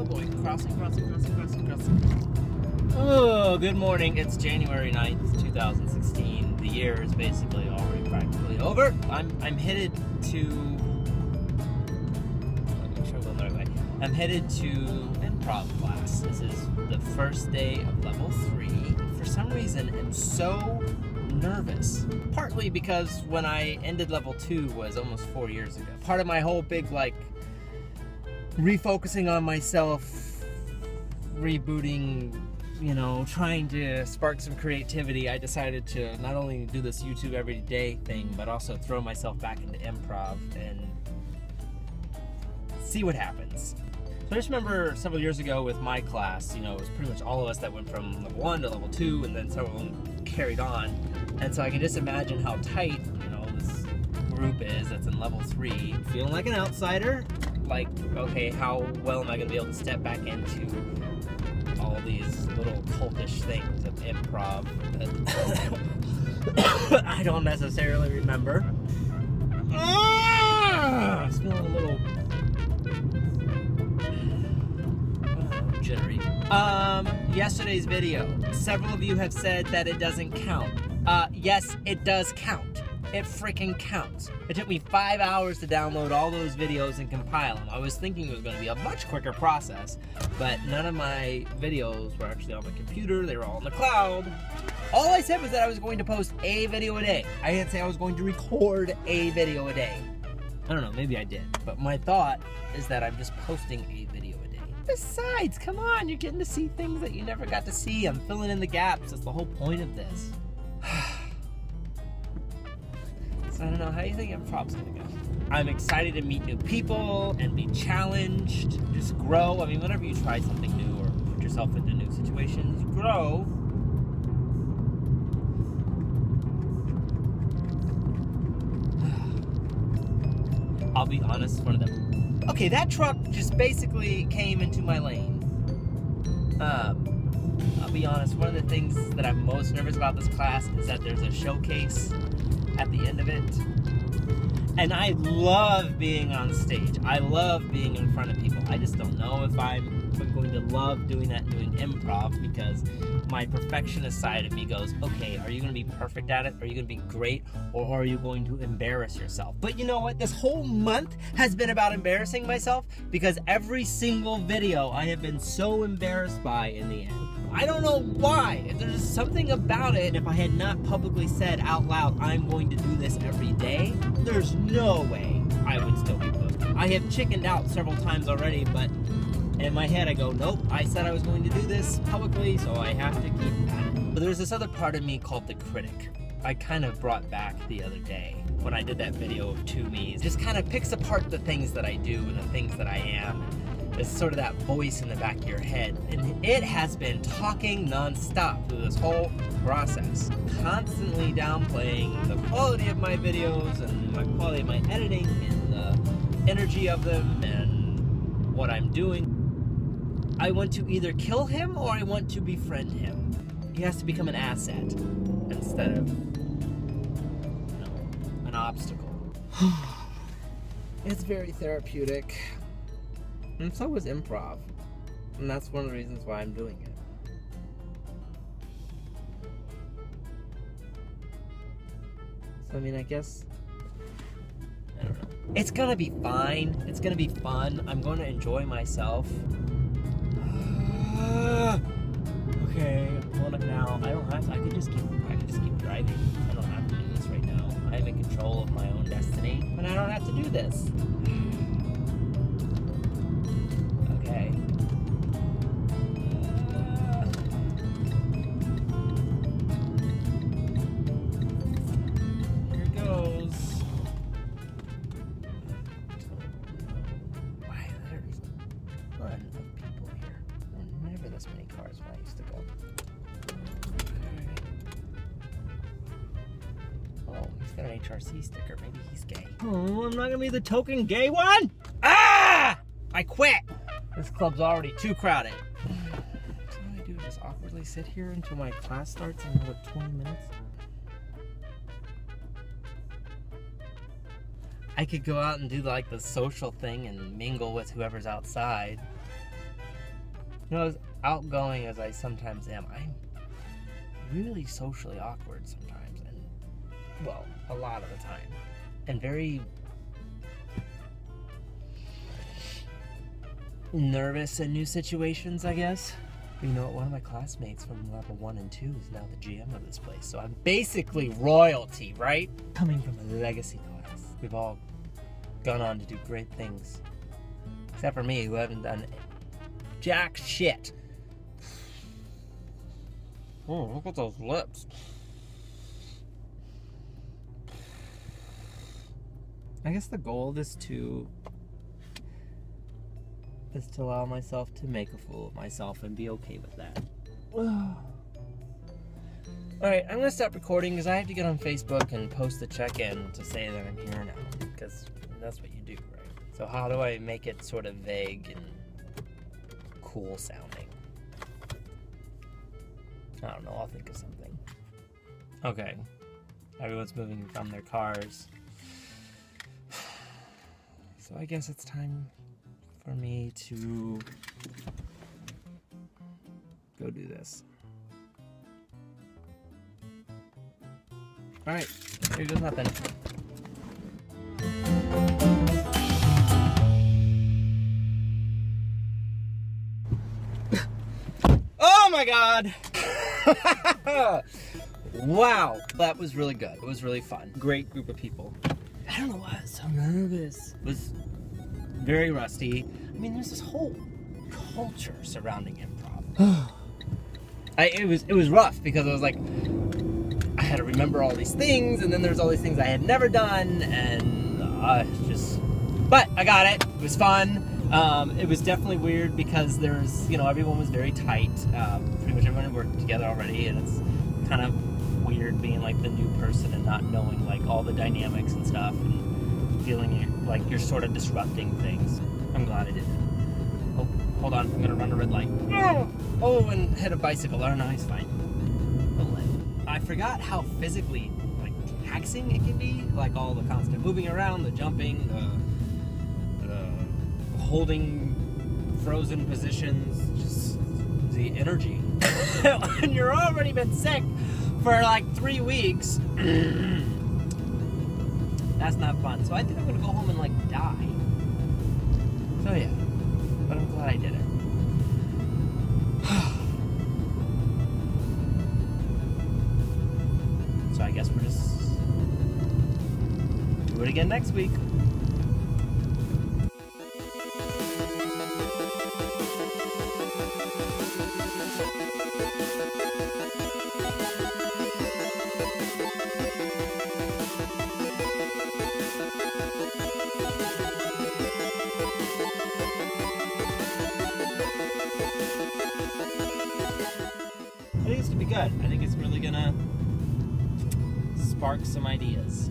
Oh boy, crossing, crossing, crossing, crossing, crossing. Oh, good morning. It's January 9th, 2016. The year is basically already practically over. I'm I'm headed to let me going the right way. I'm headed to improv class. This is the first day of level three. For some reason, I'm so nervous. Partly because when I ended level two was almost four years ago. Part of my whole big like refocusing on myself, rebooting, you know, trying to spark some creativity, I decided to not only do this YouTube everyday thing, but also throw myself back into improv and see what happens. So I just remember several years ago with my class, you know, it was pretty much all of us that went from level one to level two, and then several of them carried on. And so I can just imagine how tight, you know, this group is that's in level three, feeling like an outsider. Like, okay, how well am I going to be able to step back into all these little cultish things of improv that I don't necessarily remember? Ah, I'm feeling a little jittery. Um, yesterday's video. Several of you have said that it doesn't count. Uh, yes, it does count. It freaking counts. It took me five hours to download all those videos and compile them. I was thinking it was going to be a much quicker process, but none of my videos were actually on my computer. They were all in the cloud. All I said was that I was going to post a video a day. I didn't say I was going to record a video a day. I don't know, maybe I did. But my thought is that I'm just posting a video a day. Besides, come on, you're getting to see things that you never got to see. I'm filling in the gaps. That's the whole point of this. I don't know, how do you think improv's gonna go? I'm excited to meet new people and be challenged, just grow. I mean, whenever you try something new or put yourself into new situations, grow. I'll be honest, one of them. Okay, that truck just basically came into my lane. Um, I'll be honest, one of the things that I'm most nervous about this class is that there's a showcase at the end of it. And I love being on stage. I love being in front of people. I just don't know if I'm, I'm going to love doing that and doing improv because my perfectionist side of me goes, okay, are you going to be perfect at it? Are you going to be great? Or are you going to embarrass yourself? But you know what? This whole month has been about embarrassing myself because every single video I have been so embarrassed by in the end. I don't know why. If there's something about it. If I had not publicly said out loud, I'm going to do this every day, there's no way I would still be posting. I have chickened out several times already, but in my head I go, nope, I said I was going to do this publicly, so I have to keep at it. But there's this other part of me called the critic. I kind of brought back the other day when I did that video of two me's. Just kind of picks apart the things that I do and the things that I am. It's sort of that voice in the back of your head. And it has been talking nonstop through this whole process. Constantly downplaying the quality of my videos and the quality of my editing and the energy of them and what I'm doing. I want to either kill him or I want to befriend him. He has to become an asset instead of you know, an obstacle. it's very therapeutic. And so is improv. And that's one of the reasons why I'm doing it. So, I mean, I guess. I don't know. It's gonna be fine. It's gonna be fun. I'm gonna enjoy myself. okay, I'm pulling up now. I don't have to, I could just keep I could just keep driving. I don't have to do this right now. I am in control of my own destiny. And I don't have to do this. This many cars when I used to go. Oh, he's got an HRC sticker. Maybe he's gay. Oh, I'm not gonna be the token gay one. Ah! I quit. This club's already too crowded. So what I do? Just awkwardly sit here until my class starts in what 20 minutes? I could go out and do like the social thing and mingle with whoever's outside. You know, as outgoing as I sometimes am, I'm really socially awkward sometimes, and well, a lot of the time, and very nervous in new situations, I guess. You know? One of my classmates from level one and two is now the GM of this place, so I'm basically royalty, right? Coming from a legacy class, we've all gone on to do great things, except for me, who haven't done jack shit. Oh, look at those lips. I guess the goal is to is to allow myself to make a fool of myself and be okay with that. Alright, I'm gonna stop recording because I have to get on Facebook and post a check-in to say that I'm here now. Because that's what you do, right? So how do I make it sort of vague and cool sounding? I don't know, I'll think of something. Okay. Everyone's moving from their cars. So I guess it's time for me to go do this. Alright, here goes nothing. oh my god! wow, that was really good. It was really fun. Great group of people. I don't know why I was so nervous. It was very rusty. I mean, there's this whole culture surrounding improv. I, it was it was rough because I was like, I had to remember all these things, and then there's all these things I had never done, and uh, just. But I got it. It was fun. Um, it was definitely weird because there's, you know, everyone was very tight. Um, pretty much everyone had worked together already, and it's kind of weird being like the new person and not knowing like all the dynamics and stuff, and feeling like you're sort of disrupting things. I'm glad I did it. Oh, hold on, I'm gonna run a red light. Oh, and hit a bicycle. Oh no, he's fine. I forgot how physically like taxing it can be. Like all the constant moving around, the jumping, the, the holding frozen positions, just the energy. when you're already been sick for like three weeks, that's not fun. So I think I'm gonna go home and like die. So yeah, but I'm glad I did it. so I guess we're just do it again next week. Think it's gonna be good. I think it's really gonna spark some ideas.